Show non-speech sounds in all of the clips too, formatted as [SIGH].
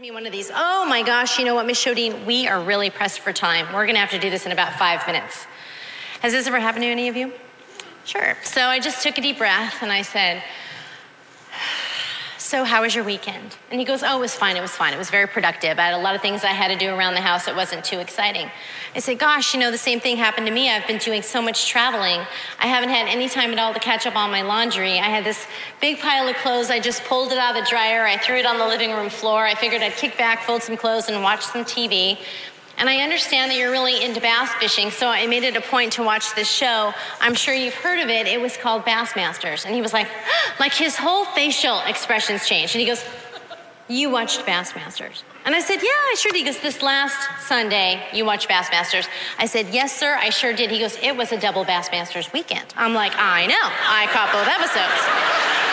me one of these. Oh my gosh, you know what, Miss Sjodin? We are really pressed for time. We're gonna have to do this in about five minutes. Has this ever happened to any of you? Sure. So I just took a deep breath and I said, so, how was your weekend? And he goes, Oh, it was fine, it was fine. It was very productive. I had a lot of things I had to do around the house. It wasn't too exciting. I said, Gosh, you know, the same thing happened to me. I've been doing so much traveling. I haven't had any time at all to catch up on my laundry. I had this big pile of clothes. I just pulled it out of the dryer. I threw it on the living room floor. I figured I'd kick back, fold some clothes, and watch some TV. And I understand that you're really into bass fishing, so I made it a point to watch this show. I'm sure you've heard of it. It was called Bassmasters. And he was like, [GASPS] like his whole facial expressions changed. And he goes, You watched Bassmasters. And I said, Yeah, I sure did. He goes, This last Sunday, you watched Bassmasters. I said, Yes, sir, I sure did. He goes, It was a double Bassmasters weekend. I'm like, I know. I caught both episodes. [LAUGHS]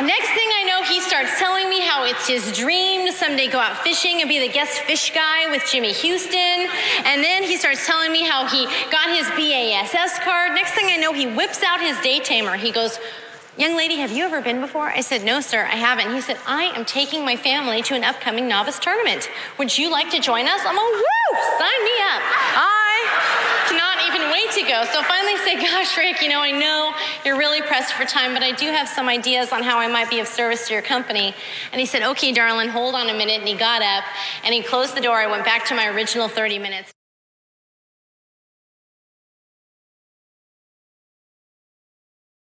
Next thing I know, he starts telling me how it's his dream to someday go out fishing and be the guest fish guy with Jimmy Houston. And then he starts telling me how he got his BASS card. Next thing I know, he whips out his Day-Timer. He goes, Young lady, have you ever been before? I said, No, sir, I haven't. He said, I am taking my family to an upcoming novice tournament. Would you like to join us? I'm like, Woo! Sign me up. I wait to go. So finally say, Gosh, Rick, you know, I know you're really pressed for time, but I do have some ideas on how I might be of service to your company. And he said, Okay, darling, hold on a minute. And he got up and he closed the door. I went back to my original 30 minutes.